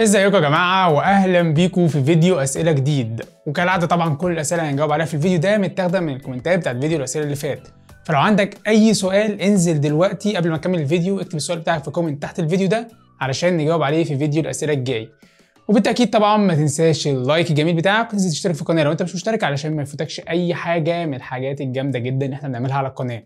ازيكم يا جماعة واهلا بيكم في فيديو أسئلة جديد. وكالعادة طبعا كل الأسئلة هنجاوب عليها في الفيديو ده متاخدة من ال commentات بتاعت فيديو الأسئلة اللي فات فلو عندك أي سؤال انزل دلوقتي قبل ما اكمل الفيديو اكتب السؤال بتاعك في comment تحت الفيديو ده علشان نجاوب عليه في فيديو الأسئلة الجاي. وبالتأكيد طبعا ما تنساش ال like الجميل بتاعك وتنزل تشترك في القناة لو أنت مش مشترك علشان ما يفوتكش أي حاجة من الحاجات الجامدة جدا اللي إحنا بنعملها على القناة.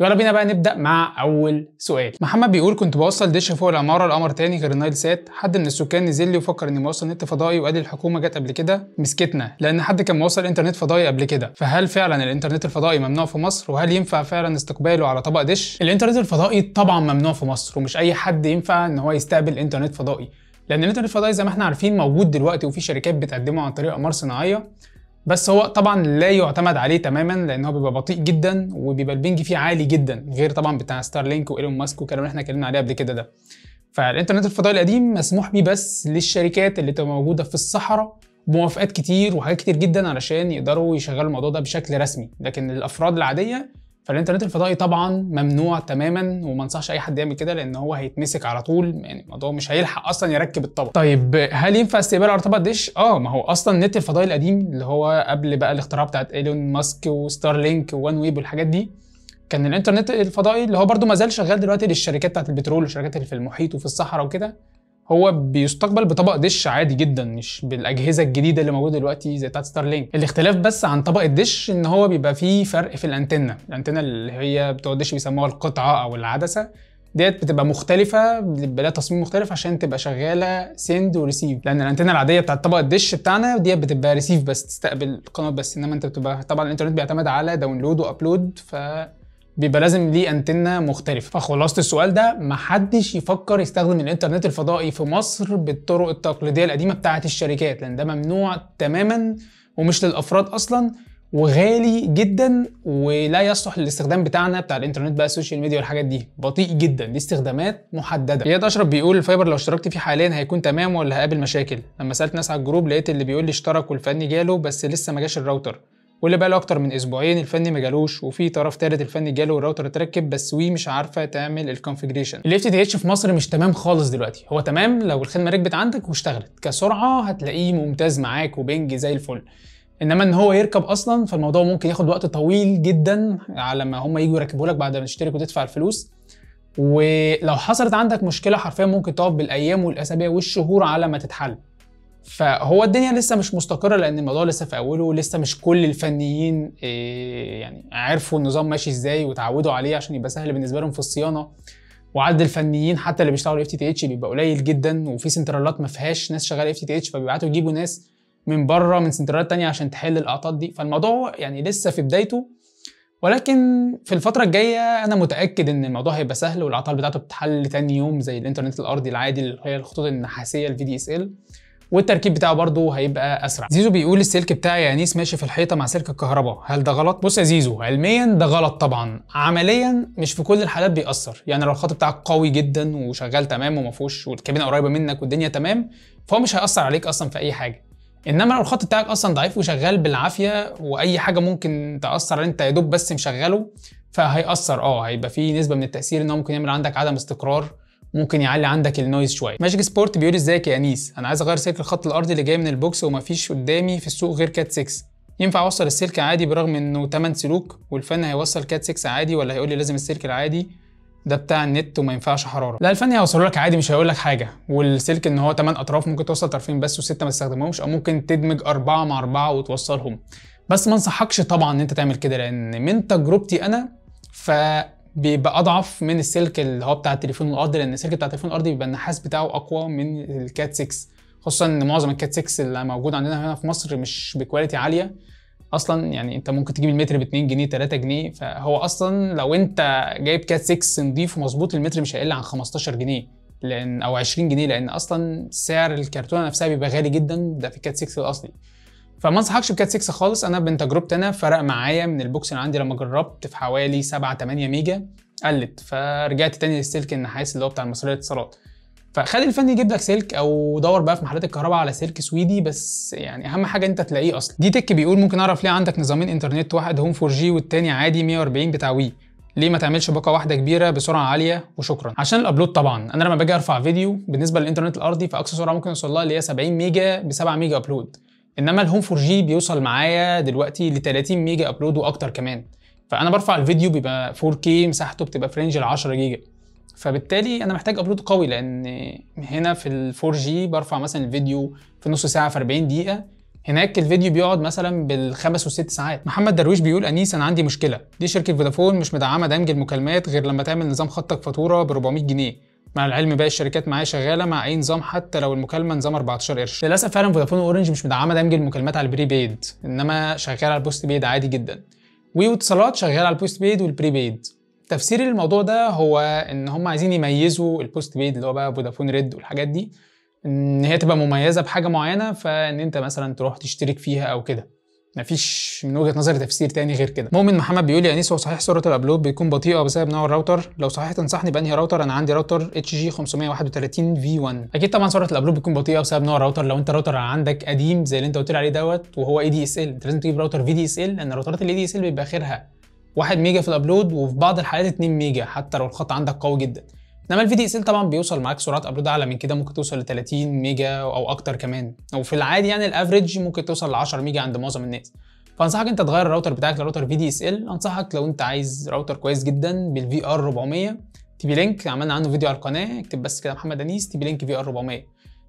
يلا بينا بقى نبدأ مع أول سؤال. محمد بيقول كنت بوصل دش فوق العمارة لقمر تاني غير النايل سات. حد من السكان نزل لي وفكر إني موصل نت فضائي وقال لي الحكومة جت قبل كده. مسكتنا لأن حد كان موصل إنترنت فضائي قبل كده. فهل فعلا الإنترنت الفضائي ممنوع في مصر؟ وهل ينفع فعلا استقباله على طبق دش؟ الإنترنت الفضائي طبعا ممنوع في مصر ومش أي حد ينفع إن هو يستقبل إنترنت فضائي. لأن الإنترنت الفضائي زي ما إحنا عارفين موجود دلوقتي وفي شركات بتقدمه عن طريق اقمار صناعية. بس هو طبعا لا يعتمد عليه تماما لأن هو بيبقى بطيء جدا وبيبقى البنج فيه عالي جدا غير طبعا بتاع ستارلينك وإيلون ماسك والكلام اللي إحنا اتكلمنا عليه قبل كده ده. فالإنترنت الفضائي القديم مسموح بيه بس للشركات اللي تبقى موجودة في الصحراء بموافقات كتير وحاجات كتير جدا علشان يقدروا يشغلوا الموضوع ده بشكل رسمي. لكن الأفراد العادية فالإنترنت الفضائي طبعا ممنوع تماما وما انصحش أي حد يعمل كده لأن هو هيتمسك على طول يعني الموضوع مش هيلحق أصلا يركب الطبق. طيب هل ينفع استقباله على طبق دش آه ما هو أصلا النت الفضائي القديم اللي هو قبل بقى الاختراع بتاعت إيلون ماسك وستارلينك ووان ويب والحاجات دي كان الإنترنت الفضائي اللي هو برده ما زال شغال دلوقتي للشركات بتاعت البترول والشركات اللي في المحيط وفي الصحراء وكده هو بيستقبل بطبق دش عادي جدا مش بالأجهزة الجديدة اللي موجودة دلوقتي زي بتاعت ستارلينك الاختلاف بس عن طبق الدش إن هو بيبقى فيه فرق في ال antenna. ال antenna اللي هي بتوع الدش بيسموها القطعة أو العدسة. ديت بتبقى مختلفة بيبقى لها تصميم مختلف عشان تبقى شغالة send و receive لأن الأنتنة العادية بتاعت طبق الدش بتاعنا ديت بتبقى receive بس تستقبل القنوات بس. إنما أنت بتبقى طبعا الإنترنت بيعتمد على download و upload ف بيبقى لازم ليه انتنه مختلفة. فخلاصه السؤال ده محدش يفكر يستخدم الإنترنت الفضائي في مصر بالطرق التقليدية القديمة بتاعه الشركات لأن ده ممنوع تماما ومش للأفراد أصلا وغالي جدا ولا يصلح للاستخدام بتاعنا بتاع الإنترنت بقى السوشيال ميديا والحاجات دي. بطيء جدا دي استخدامات محددة. إياد أشرف بيقول ال fiber لو اشتركت فيه حاليا هيكون تمام ولا هقابل مشاكل؟ لما سألت ناس على ال group لقيت اللي بيقول لي اشترك والفني جاله بس لسه ما جاش الراوتر. واللي بقى له أكتر من أسبوعين الفني ما جالوش وفي طرف تالت الفني جاله والراوتر اتركب بس وي مش عارفة تعمل ال configuration ال FTTH في مصر مش تمام خالص دلوقتي. هو تمام لو الخدمة ركبت عندك واشتغلت. كسرعة هتلاقيه ممتاز معاك و ping زي الفل. إنما إن هو يركب أصلا فالموضوع ممكن ياخد وقت طويل جدا على ما هم يجوا يركبوا لك بعد ما تشترك وتدفع الفلوس. ولو حصلت عندك مشكلة حرفيا ممكن تقعد بالأيام والأسابيع والشهور على ما تتحل. فهو الدنيا لسه مش مستقرة لأن الموضوع لسه في أوله لسه مش كل الفنيين يعني عرفوا النظام ماشي إزاي وتعودوا عليه عشان يبقى سهل بالنسبة لهم في الصيانة. وعدد الفنيين حتى اللي بيشتغلوا FTTH بيبقى قليل جدا وفي سنترالات ما فيهاش ناس شغالة FTTH فبيبعتوا يجيبوا ناس من بره من سنترالات تانية عشان تحل الأعطال دي. فالموضوع يعني لسه في بدايته. ولكن في الفترة الجاية أنا متأكد إن الموضوع هيبقى سهل والأعطال بتاعته بتتحل تاني يوم زي الإنترنت الأرضي العادي اللي هي الخطوط النحاسية ال VDSL والتركيب بتاعه برضه هيبقى أسرع. زيزو بيقول السلك بتاعي يا انيس ماشي في الحيطة مع سلك الكهرباء. هل ده غلط؟ بص يا زيزو علميا ده غلط طبعا. عمليا مش في كل الحالات بيأثر. يعني لو الخط بتاعك قوي جدا وشغال تمام وما فيهوش والكابينة قريبة منك والدنيا تمام فهو مش هيأثر عليك أصلا في أي حاجة. إنما لو الخط بتاعك أصلا ضعيف وشغال بالعافية وأي حاجة ممكن تأثر أنت يا دوب بس مشغله فهيأثر. آه هيبقى فيه نسبة من التأثير إن هو ممكن يعمل عندك عدم استقرار. ممكن يعلي عندك ال noise شوية. Magic Sport بيقول ازيك يا انيس أنا عايز أغير سلك الخط الأرضي اللي جاي من ال box ومفيش قدامي في السوق غير Cat 6 ينفع أوصل السلك عادي برغم إنه 8 سلوك؟ والفني هيوصل Cat 6 عادي ولا هيقول لي لازم السلك العادي؟ ده بتاع النت وما ينفعش حرارة. لا الفني هيوصله لك عادي مش هيقول لك حاجة. والسلك إن هو 8 أطراف ممكن توصل طرفين بس وستة ما تستخدمهمش أو ممكن تدمج أربعة مع أربعة وتوصلهم. بس ما انصحكش طبعا إن أنت تعمل كده لأن من تجربتي أنا ف بيبقى أضعف من السلك اللي هو بتاع التليفون الأرضي لأن السلك بتاع التليفون الأرضي بيبقى النحاس بتاعه أقوى من ال Cat 6 خصوصا إن معظم ال Cat 6 اللي موجود عندنا هنا في مصر مش ب quality عالية. أصلا يعني أنت ممكن تجيب المتر ب 2 جنيه 3 جنيه. فهو أصلا لو أنت جايب Cat 6 نضيف ومظبوط المتر مش هيقل عن 15 جنيه لأن أو 20 جنيه لأن أصلا سعر الكرتونة نفسها بيبقى غالي جدا. ده في Cat 6 الأصلي. فما انصحكش ب Cat 6 خالص. أنا من تجربتي أنا فرق معايا من ال box اللي عندي لما جربت في حوالي 7 8 mega قلت. فرجعت تاني للسلك النحاس اللي هو بتاع المصرية الاتصالات. فخلي الفني يجيب لك سلك أو دور بقى في محلات الكهرباء على سلك سويدي بس يعني أهم حاجة أنت تلاقيه أصلا. دي Tech بيقول ممكن أعرف ليه عندك نظامين إنترنت واحد home 4 G والتاني عادي 140 بتاع وي. ليه ما تعملش باقة واحدة كبيرة بسرعة عالية وشكرا. عشان ال upload طبعا. أنا لما باجي أرفع فيديو بالنسبة للإنترنت الأرضي فأقصى سرعة ممكن أوصل لها اللي هي 70 mega ب 7 mega upload. إنما ال home 4 G بيوصل معايا دلوقتي ل 30 mega upload وأكتر كمان. فأنا برفع الفيديو بيبقى 4K مساحته بتبقى في range ال 10 جيجا. فبالتالي أنا محتاج upload قوي لأن هنا في ال 4 G برفع مثلا الفيديو في نص ساعة في 40 دقيقة. هناك الفيديو بيقعد مثلا بالخمس والست ساعات. محمد درويش بيقول أنيس أنا عندي مشكلة. دي شركة فودافون مش مدعمة دمج المكالمات غير لما تعمل نظام خطك فاتورة ب 400 جنيه. مع العلم باقي الشركات معايا شغالة مع أي نظام حتى لو المكالمة نظام 14 قرش. للأسف فعلا فودافون واورنج مش مدعمة دمج المكالمات على ال prepaid إنما شغالة على ال postpaid عادي جدا. واتصالات شغالة على ال postpaid وال prepaid. تفسيري للموضوع ده هو إن هم عايزين يميزوا ال postpaid اللي هو بقى فودافون Red والحاجات دي إن هي تبقى مميزة بحاجة معينة فإن أنت مثلا تروح تشترك فيها أو كده. مفيش من وجهة نظري تفسير تاني غير كده. مؤمن محمد بيقول لي انيس هو صحيح سرعه ال upload بتكون بطيئه بسبب نوع الراوتر. لو صحيح تنصحني بأنهي راوتر؟ أنا عندي router HG 531 V 1 أكيد طبعا سرعه ال upload بتكون بطيئه بسبب نوع الراوتر لو أنت راوتر عندك قديم زي اللي أنت قلت لي عليه دوت وهو ADSL أنت لازم تجيب router VDSL لأن routerات ال ADSL بيبقى آخرها 1 ميجا في ال upload وفي بعض الحالات 2 ميجا حتى لو الخط عندك قوي جدا. إنما ال VDSL طبعا بيوصل معاك سرعات upload أعلى من كده ممكن توصل ل 30 ميجا أو أكتر كمان. وفي العادي يعني ال average ممكن توصل ل 10 ميجا عند معظم الناس. فأنصحك أنت تغير الراوتر بتاعك لراوتر VDSL أنصحك لو أنت عايز راوتر كويس جدا بال VR 400 تي بي لينك عملنا عنه فيديو على القناة. اكتب بس كده محمد أنيس تي بي لينك VR 400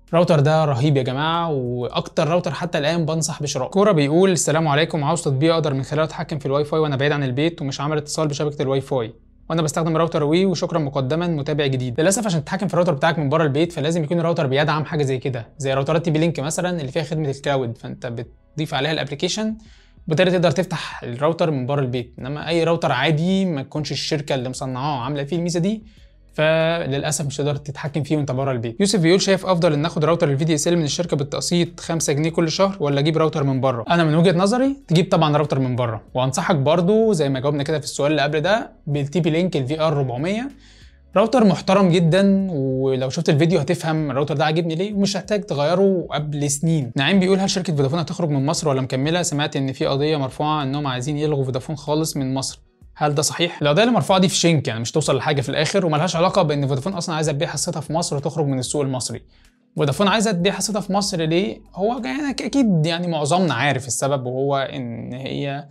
الراوتر ده رهيب يا جماعة وأكتر راوتر حتى الآن بنصح بشرائه كورة بيقول السلام عليكم. عاوز تطبيق أقدر من خلاله أتحكم في الواي فاي وأنا بعيد عن البيت ومش عامل اتصال بشبكة الواي فاي. وأنا بستخدم راوتر وي وشكرا مقدما متابع جديد. للأسف عشان تتحكم في الراوتر بتاعك من بره البيت فلازم يكون الراوتر بيدعم حاجة زي كده زي راوترات تي بي لينك مثلا اللي فيها خدمة ال cloud. فأنت بتضيف عليها ال application وبالتالي تقدر تفتح الراوتر من بره البيت. إنما أي راوتر عادي ما تكونش الشركة اللي مصنعاه عاملة فيه الميزة دي فللأسف مش هتقدر تتحكم فيه وانت بره البيت. يوسف بيقول شايف أفضل إن ناخد راوتر ال VDSL من الشركة بالتقسيط 5 جنيه كل شهر ولا أجيب راوتر من بره؟ أنا من وجهة نظري تجيب طبعا راوتر من بره. وأنصحك برضو زي ما جاوبنا كده في السؤال اللي قبل ده بالتي بي لينك ال VR 400 راوتر محترم جدا ولو شفت الفيديو هتفهم الراوتر ده عاجبني ليه ومش هتحتاج تغيره قبل سنين. نعيم بيقول هل شركة فودافون هتخرج من مصر ولا مكملة؟ سمعت إن في قضية مرفوعة إنهم عايزين يلغوا فودافون خالص من مصر. هل ده صحيح؟ القضية اللي مرفوعه دي في شنك يعني مش توصل لحاجة في الآخر وملهاش علاقة بإن فودافون أصلا عايزه تبيع حصتها في مصر وتخرج من السوق المصري. فودافون عايزه تبيع حصتها في مصر ليه؟ هو يعني أكيد يعني معظمنا عارف السبب وهو إن هي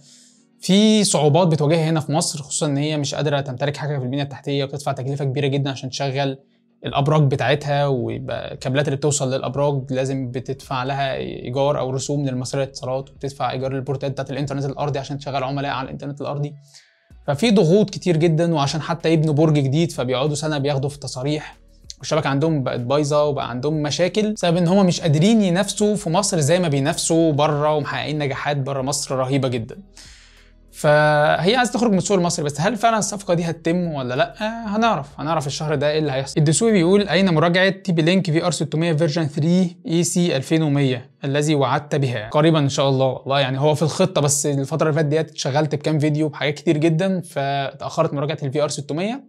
في صعوبات بتواجهها هنا في مصر خصوصا إن هي مش قادرة تمتلك حاجة في البنية التحتية وبتدفع تكلفة كبيرة جدا عشان تشغل الأبراج بتاعتها ويبقى الكابلات اللي بتوصل للأبراج لازم بتدفع لها إيجار أو رسوم للمصرية الاتصالات وبتدفع إيجار البورتات بتاعت الإنترنت الأرضي عشان تشغل عملاء على الإنترنت الأرضي ففي ضغوط كتير جدا وعشان حتى يبنوا برج جديد فبيقعدوا سنة بياخدوا في تصاريح والشبكة عندهم بقت بايظة وبقى عندهم مشاكل بسبب إن هم مش قادرين ينافسوا في مصر زي ما بينافسوا بره ومحققين نجاحات بره مصر رهيبة جدا. فهي عايزة تخرج من السوق المصري بس هل فعلا الصفقة دي هتتم ولا لأ؟ هنعرف هنعرف الشهر ده إيه اللي هيحصل. الدسوقي بيقول أين مراجعة تي بي لينك VR 600 version 3 AC 2100 الذي وعدت بها؟ قريبا إن شاء الله. والله يعني هو في الخطة بس الفترة اللي فاتت ديت اتشغلت بكام فيديو بحاجات كتير جدا فتأخرت مراجعة ال VR 600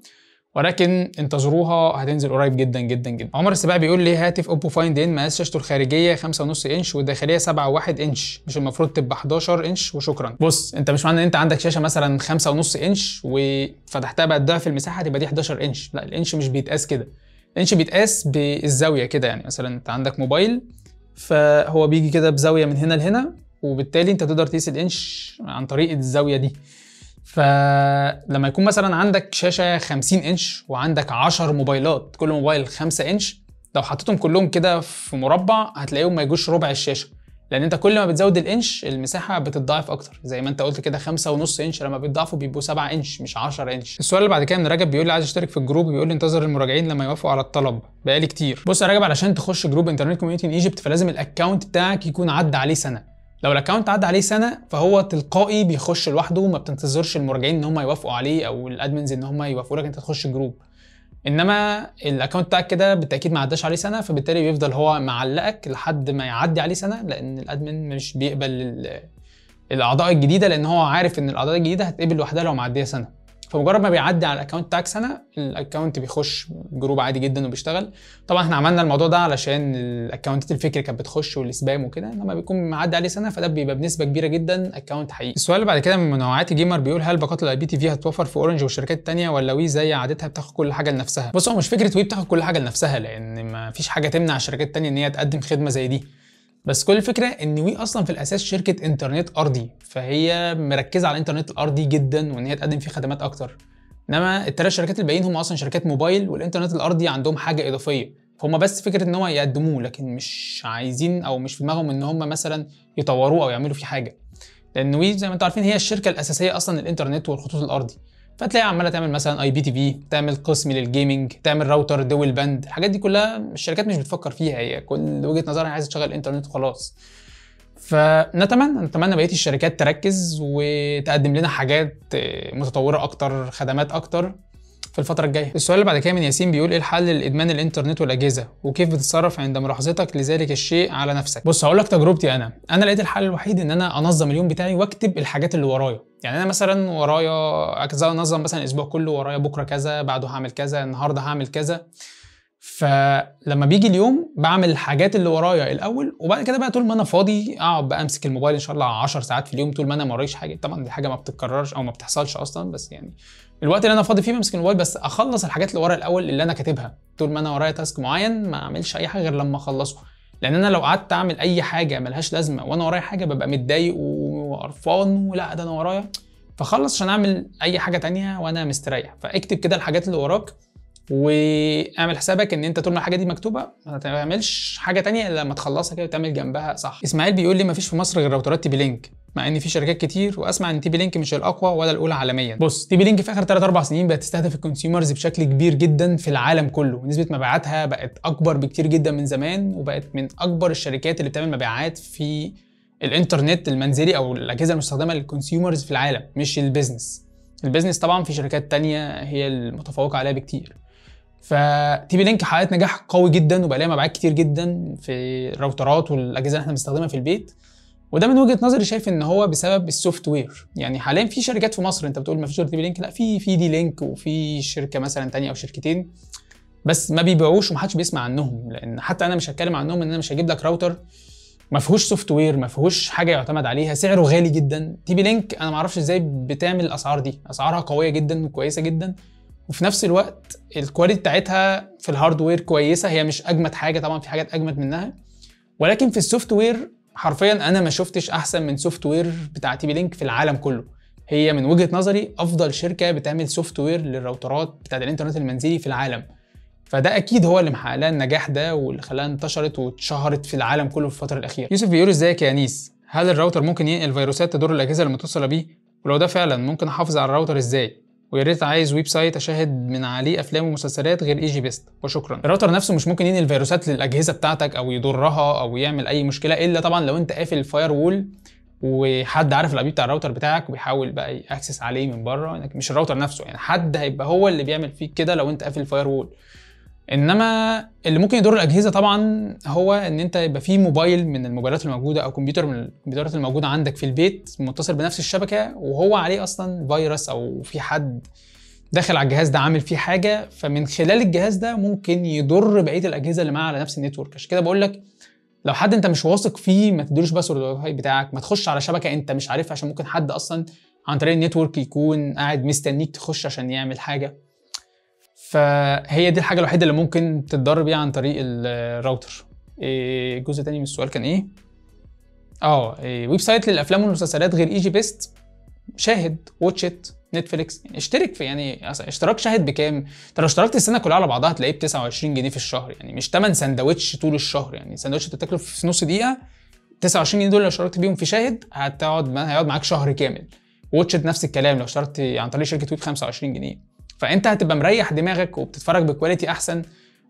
ولكن انتظروها هتنزل قريب جدا جدا جدا. عمر السباع بيقول لي هاتف أوبو فايند إن مقاس شاشته الخارجية 5.5 إنش والداخلية 7.1 إنش. مش المفروض تبقى 11 إنش وشكرا. بص أنت مش معنى إن أنت عندك شاشة مثلا 5.5 إنش وفتحتها بقت ضعف المساحة تبقى دي 11 إنش. لا الإنش مش بيتقاس كده. الإنش بيتقاس بالزاوية كده يعني. مثلا أنت عندك موبايل فهو بيجي كده بزاوية من هنا لهنا وبالتالي أنت تقدر تقيس الإنش عن طريق الزاوية دي. فلما يكون مثلا عندك شاشة 50 إنش وعندك 10 موبايلات كل موبايل 5 إنش لو حطيتهم كلهم كده في مربع هتلاقيهم ما يجوش ربع الشاشة. لأن أنت كل ما بتزود الإنش المساحة بتتضاعف أكتر. زي ما أنت قلت كده خمسة ونص إنش لما بيتضاعفوا بيبقوا 7 إنش مش 10 إنش. السؤال اللي بعد كده من رجب بيقول لي عايز أشترك في الجروب بيقول لي انتظر المراجعين لما يوافقوا على الطلب. بقالي كتير. بص يا رجب علشان تخش جروب Internet Community in Egypt فلازم ال account بتاعك يكون عدى عليه سنة. لو ال account عدى عليه سنة فهو تلقائي بيخش لوحده ما بتنتظرش المراجعين إن هم يوافقوا عليه أو ال admins إن هم يوافقوا لك أنت تخش جروب. إنما ال account بتاعك كده بالتأكيد ما عداش عليه سنة فبالتالي بيفضل هو معلقك لحد ما يعدي عليه سنة لأن ال admin مش بيقبل الأعضاء الجديدة لأن هو عارف إن الأعضاء الجديدة هتقبل لوحدها لو معدية سنة. فمجرد ما بيعدي على ال account بتاعك سنه ال account بيخش جروب عادي جدا وبيشتغل. طبعا إحنا عملنا الموضوع ده علشان الاكونتات ال fake دي كانت بتخش وال spam وكده لما بيكون معدي عليه سنة فده بيبقى بنسبة كبيرة جدا account حقيقي. السؤال اللي بعد كده من منوعات gamer بيقول هل باقات ال IPTV هتوفر في اورنج والشركات التانية ولا وي زي عادتها بتاخد كل حاجة لنفسها؟ بص هو مش فكرة وي بتاخد كل حاجة لنفسها لأن ما فيش حاجة تمنع الشركات التانية إن هي تقدم خدمة زي دي. بس كل الفكرة إن وي أصلا في الأساس شركة إنترنت ارضي فهي مركزة على الانترنت الارضي جدا وإن هي تقدم فيه خدمات أكتر. إنما الثلاث شركات الباقيين هم أصلا شركات موبايل والإنترنت الارضي عندهم حاجة إضافية. فهم بس فكرة إن هو يقدموه لكن مش عايزين أو مش في دماغهم إن هم مثلا يطوروه أو يعملوا فيه حاجة. لأن وي زي ما أنتم عارفين هي الشركة الأساسية أصلا الانترنت والخطوط الارضي فتلاقيها عمالة تعمل مثلا IPTV تعمل قسم لل gaming تعمل راوتر dual band الحاجات دي كلها الشركات مش بتفكر فيها هي كل وجهة نظرها عايزة تشغل انترنت وخلاص. فنتمنى نتمنى بقية الشركات تركز وتقدم لنا حاجات متطورة أكتر خدمات أكتر في الفترة الجاية. السؤال اللي بعد كده من ياسين بيقول إيه الحل لإدمان الإنترنت والأجهزة؟ وكيف بتتصرف عند ملاحظتك لذلك الشيء على نفسك؟ بص هقول لك تجربتي أنا، أنا لقيت الحل الوحيد إن أنا أنظم اليوم بتاعي وأكتب الحاجات اللي ورايا، يعني أنا مثلا ورايا كذا أنظم مثلا الأسبوع كله ورايا بكرة كذا، بعده هعمل كذا، النهارده هعمل كذا. فلما بيجي اليوم بعمل الحاجات اللي ورايا الأول وبعد كده بقى طول ما أنا فاضي أقعد بقى أمسك الموبايل إن شاء الله 10 ساعات في اليوم طول ما أنا ما ورايش حاجة. طبعا دي حاجة ما بتتكررش أو ما بتحصلش أصلا بس يعني الوقت اللي أنا فاضي فيه بمسك الموبايل بس أخلص الحاجات اللي ورايا الأول اللي أنا كاتبها. طول ما أنا ورايا task معين ما أعملش أي حاجة غير لما أخلصه. لأن أنا لو قعدت أعمل أي حاجة ملهاش لازمة وأنا ورايا حاجة ببقى متضايق وقرفان ولا ده أنا ورايا. فخلص عشان اعمل اي حاجة تانية وأنا مستريح. فاكتب كده الحاجات اللي وراك واعمل حسابك ان انت طول ما الحاجة دي مكتوبة ما تعملش حاجة تانية إلا لما تخلصها كده وتعمل جنبها. صح. إسماعيل بيقول لي ما فيش في مصر غير راوترات تي بي لينك مع إن في شركات كتير وأسمع إن تي بي لينك مش الأقوى ولا الأولى عالميا. بص تي بي لينك في آخر 3 4 سنين بقت تستهدف ال consumers بشكل كبير جدا في العالم كله. ونسبة مبيعاتها بقت أكبر بكتير جدا من زمان وبقت من أكبر الشركات اللي بتعمل مبيعات في الانترنت المنزلي أو الأجهزة المستخدمة لل consumers في العالم مش ال business ال business طبعا في شركات تانية هي المتفوقة عليها بكتير. فتي بي لينك حققت نجاح قوي جدا وبقى لها مبيعات كتير جدا في الراوترات والأجهزة اللي إحنا بنستخدمها في البيت. وده من وجهة نظري شايف إن هو بسبب ال software يعني حاليا في شركات في مصر أنت بتقول ما فيش تي بي لينك لا في في دي لينك وفي شركة مثلا تانية أو شركتين. بس ما بيبيعوش ومحدش بيسمع عنهم لأن حتى أنا مش هتكلم عنهم ان أنا مش هجيب لك راوتر ما فيهوش software ما فيهوش حاجة يعتمد عليها سعره غالي جدا. تي بي لينك أنا ما أعرفش إزاي بتعمل الأسعار دي. أسعارها قوية جدا وكويسة جدا. وفي نفس الوقت ال quality بتاعتها في ال hardware كويسة. هي مش أجمد حاجة طبعا في حاجات أجمد منها. ولكن في ال software حرفيا أنا ما شفتش أحسن من software بتاع تي بي لينك في العالم كله. هي من وجهة نظري أفضل شركة بتعمل software للراوترات بتاعت الإنترنت المنزلي في العالم. فده أكيد هو اللي محقق لها النجاح ده واللي خلاها انتشرت واتشهرت في العالم كله في الفترة الأخيرة. يوسف بيقول ازيك يا انيس هل الراوتر ممكن ينقل فيروسات تضر الأجهزة المتصله بيه؟ ولو ده فعلا ممكن أحافظ على الراوتر إزاي؟ ويا ريت عايز website أشاهد من عليه أفلام ومسلسلات غير إيجي بيست. وشكرا. الراوتر نفسه مش ممكن ينقل فيروسات للأجهزة بتاعتك أو يضرها أو يعمل أي مشكلة إلا طبعا لو أنت قافل ال firewall وحد عارف ال IP بتاع الراوتر بتاعك وبيحاول بقى ي access عليه من بره. مش الراوتر نفسه يعني حد هيبقى هو اللي بيعمل فيك كده لو أنت قافل ال firewall. إنما اللي ممكن يضر الأجهزة طبعا هو إن أنت يبقى في موبايل من الموبايلات الموجودة أو كمبيوتر من الكمبيوترات الموجودة عندك في البيت متصل بنفس الشبكة وهو عليه أصلا فيروس أو في حد داخل على الجهاز ده عامل فيه حاجة فمن خلال الجهاز ده ممكن يضر بقية الأجهزة اللي معاه على نفس ال network. عشان كده بقول لك لو حد أنت مش واثق فيه ما تديلوش password الواي فاي بتاعك ما تخش على شبكة أنت مش عارفها عشان ممكن حد أصلا عن طريق ال network يكون قاعد مستنيك تخش عشان يعمل حاجة. فهي دي الحاجة الوحيدة اللي ممكن تتضرر بيها عن طريق الراوتر. إيه جزء تاني من السؤال كان إيه؟ آه إيه website للأفلام والمسلسلات غير EgyBest. شاهد Watch iT Netflix. يعني اشترك في يعني اشتراك شاهد بكام؟ انت لو اشتركت السنة كلها على بعضها هتلاقيه ب 29 جنيه في الشهر. يعني مش 8 سندوتش طول الشهر. يعني سندوتش بتاكله في نص دقيقة 29 جنيه دول لو اشتركت بيهم في شاهد هتقعد هيقعد معاك شهر كامل. وWatch iT نفس الكلام لو اشتركت عن طريق شركة وي ب 25 جنيه. فأنت هتبقى مريح دماغك وبتتفرج ب quality أحسن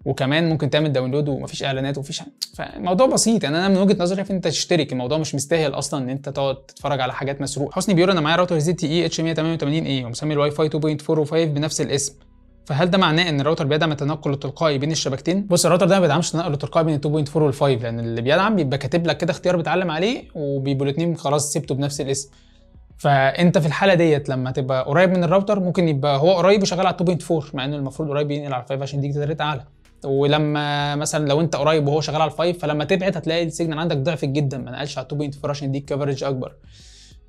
وكمان ممكن تعمل download ومفيش إعلانات ومفيش فالموضوع بسيط. يعني أنا من وجهة نظري إن أنت تشترك الموضوع مش مستاهل أصلا إن أنت تقعد تتفرج على حاجات مسروقة. حسني بيقول أنا معايا راوتر زد تي إي اتش 188 اي ومسمي الواي فاي 2.4 و5 بنفس الاسم. فهل ده معناه إن الراوتر بيدعم التنقل التلقائي بين الشبكتين؟ بص الراوتر ده ما بيدعمش التنقل التلقائي بين ال 2.4 وال 5 لأن اللي بيدعم بيبقى كاتب لك كده اختيار بتعلم عليه وبيبقوا الاثنين خلاص سبته بنفس الاسم. فأنت في الحالة ديت لما تبقى قريب من الراوتر ممكن يبقى هو قريب وشغال على 2.4 مع إنه المفروض قريب ينقل على 5 عشان يديك rate أعلى. ولما مثلا لو أنت قريب وهو شغال على 5 فلما تبعد هتلاقي ال signal عندك ضعفت جدا ما نقلش على 2.4 عشان يديك coverage أكبر.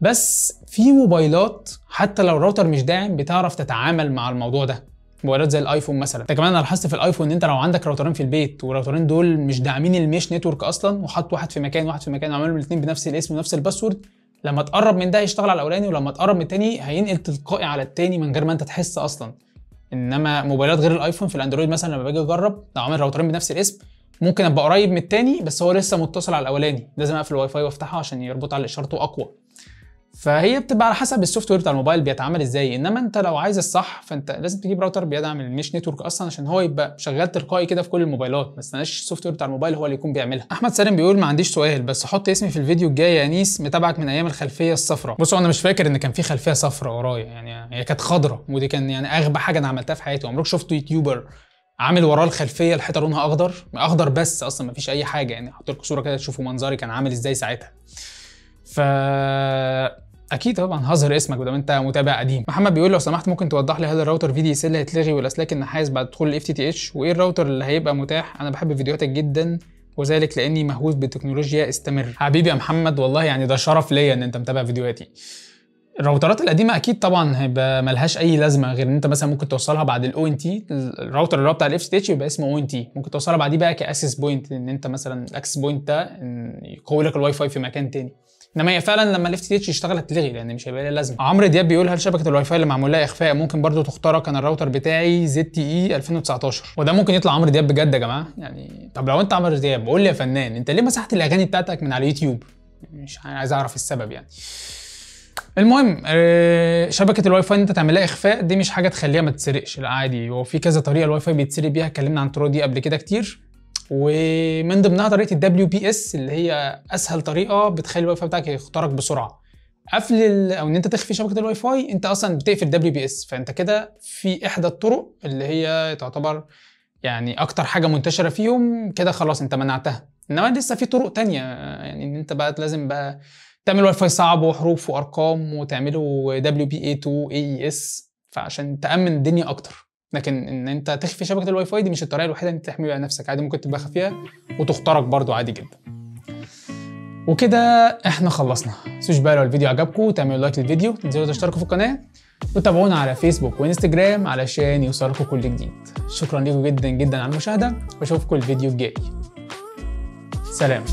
بس في موبايلات حتى لو الراوتر مش داعم بتعرف تتعامل مع الموضوع ده. موبايلات زي الآيفون مثلا. ده كمان لاحظت في الآيفون إن أنت لو عندك راوترين في البيت والراوترين دول مش داعمين ال mesh network أصلا وحط واحد في مكان واحد في مكان وعملهم الاثنين بنفس الاسم ونفس الباسورد لما تقرب من ده هيشتغل على الاولاني ولما تقرب من التاني هينقل تلقائي على التاني من غير ما أنت تحس أصلا. إنما موبايلات غير الآيفون في الأندرويد مثلا لما باجي أجرب لو عامل راوترين بنفس الاسم ممكن أبقى قريب من التاني بس هو لسه متصل على الأولاني. لازم أقفل الواي فاي وأفتحه عشان يربط على اللي اشارته أقوى. فهي بتبقى على حسب ال software بتاع الموبايل بيتعامل إزاي. انما انت لو عايز الصح فانت لازم تجيب راوتر بيدعم ال mesh network أصلا عشان هو يبقى شغال تلقائي كده في كل الموبايلات. ما تستناش ال software بتاع الموبايل هو اللي يكون بيعملها. أحمد سالم بيقول ما عنديش سؤال بس حط اسمي في الفيديو الجاي يا انيس متابعك من أيام الخلفية الصفراء. بصوا أنا مش فاكر إن كان في خلفية صفراء ورايا. يعني هي كانت خضراء ودي كان يعني أغبى حاجة أنا عملتها في حياتي. عمرك شفت YouTuber عامل وراه الخلفية الحيطه لونها أخضر؟ أخضر بس أصلا ما فيش أي حاجة. يعني أحط لكم صورة كده تشوفوا منظري كان عامل إزاي ساعتها. ف أكيد طبعا هظهر اسمك بدل أنت متابع قديم. محمد بيقول لو سمحت ممكن توضح لي هل الراوتر VDSL هيتلغي والأسلاك النحاس بعد دخول ال FTTH؟ وإيه الراوتر اللي هيبقى متاح؟ أنا بحب فيديوهاتك جدا وذلك لأني مهووس بالتكنولوجيا. استمر. حبيبي يا محمد والله يعني ده شرف ليا إن أنت متابع فيديوهاتي. الراوترات القديمة أكيد طبعا هيبقى ملهاش أي لازمة غير إن أنت مثلا ممكن توصلها بعد ال ONT. الراوتر اللي هو بتاع ال FTTH يبقى اسمه ONT. ممكن توصلها بعديه بقى ك access point إن أنت مثلا ال access point ده يقوي لك الواي فاي في مكان تاني. انما هي فعلا لما ال FTTH يشتغل هتلغي لأن مش هيبقى لها لازمة. عمرو دياب بيقول هل شبكة الواي فاي اللي معمول لها إخفاء ممكن برضو تخترق؟ أنا الراوتر بتاعي ZTE 2019 وده ممكن يطلع عمرو دياب بجد يا جماعة؟ يعني طب لو أنت عمرو دياب قول لي يا فنان أنت ليه مسحت الأغاني بتاعتك من على اليوتيوب؟ مش عايز أعرف السبب يعني. المهم آه، شبكة الواي فاي أنت تعمل لها إخفاء دي مش حاجة تخليها ما تتسرقش لا عادي. هو في كذا طريقة الواي فاي بيتسرق بيها اتكلمنا عن الطرق دي قبل كده كتير. ومن ضمنها طريقة ال WPS اللي هي أسهل طريقة بتخلي الواي فاي بتاعك يخترق بسرعة. قفل أو إن أنت تخفي شبكة الواي فاي أنت أصلا بتقفل WPS فأنت كده في إحدى الطرق اللي هي تعتبر يعني أكتر حاجة منتشرة فيهم كده خلاص أنت منعتها. إنما لسه في طرق تانية يعني إن أنت بقى لازم بقى تعمل واي فاي صعب وحروف وأرقام وتعمله دبليو بي اي 2 اي اي اس فعشان تأمن الدنيا أكتر. لكن إن أنت تخفي شبكة الواي فاي دي مش الطريقة الوحيدة إن أنت تحمي بيها نفسك. عادي ممكن تبقى خفيها وتخترق برضو عادي جدا. وكده إحنا خلصنا. متنسوش بقى لو الفيديو عجبكم تعملوا لايك للفيديو تنزلوا تشتركوا في القناة وتابعونا على فيسبوك وإنستجرام علشان يوصلكم كل جديد. شكرا لكم جدا جدا على المشاهدة وأشوفكم الفيديو الجاي. سلام.